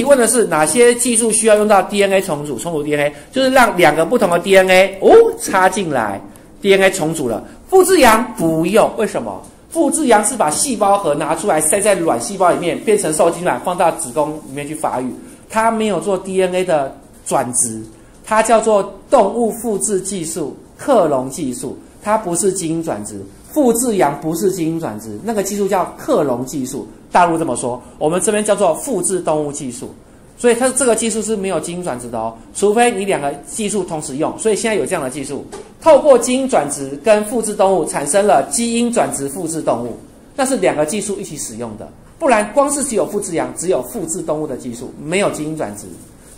题问的是哪些技术需要用到 DNA 重组？重组 DNA 就是让两个不同的 DNA 哦插进来，DNA 重组了。复制羊不用，为什么？复制羊是把细胞核拿出来塞在卵细胞里面，变成受精卵，放到子宫里面去发育。它没有做 DNA 的转植，它叫做动物复制技术、克隆技术，它不是基因转殖。复制羊不是基因转殖，那个技术叫克隆技术，大陆这么说，我们这边叫做复制动物技术。所以它这个技术是没有基因转殖的哦，除非你两个技术同时用。所以现在有这样的技术，透过基因转殖跟复制动物产生了基因转殖复制动物，那是两个技术一起使用的。不然光是只有复制羊，只有复制动物的技术，没有基因转殖。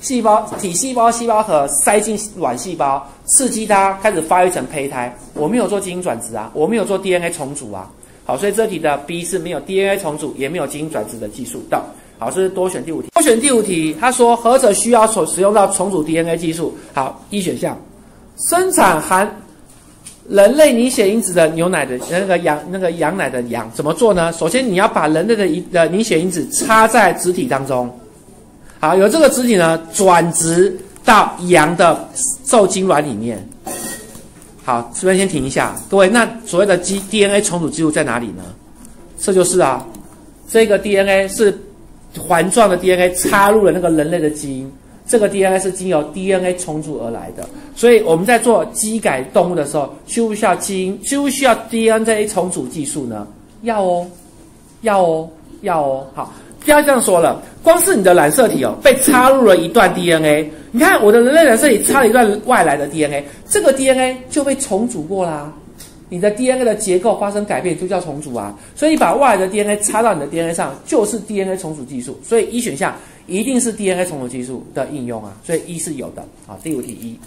细胞体细胞细胞核塞进卵细胞，刺激它开始发育成胚胎。我没有做基因转植啊，我没有做 DNA 重组啊。好，所以这题的 B 是没有 DNA 重组，也没有基因转植的技术的。好，这是多选第五题。多选第五题，他说何者需要所使用到重组 DNA 技术？好，一选项，生产含人类凝血因子的牛奶的那个羊那个羊奶的羊怎么做呢？首先你要把人类的一的凝血因子插在子体当中。好，有这个子体呢，转殖到羊的受精卵里面。好，这边先停一下，各位，那所谓的 G DNA 重组技术在哪里呢？这就是啊，这个 DNA 是环状的 DNA 插入了那个人类的基因，这个 DNA 是经由 DNA 重组而来的。所以我们在做基改动物的时候，需不需要基因？需不需要 DNA 重组技术呢？要哦，要哦，要哦。好。不要这样说了，光是你的染色体哦，被插入了一段 DNA，你看我的人类染色体插了一段外来的 DNA，这个 DNA 就被重组过啦。你的 DNA 的结构发生改变就叫重组啊。所以把外来的 DNA 插到你的 DNA 上，就是 DNA 重组技术。所以一选项一定是 DNA 重组技术的应用啊。所以一是有的。好，第五题一。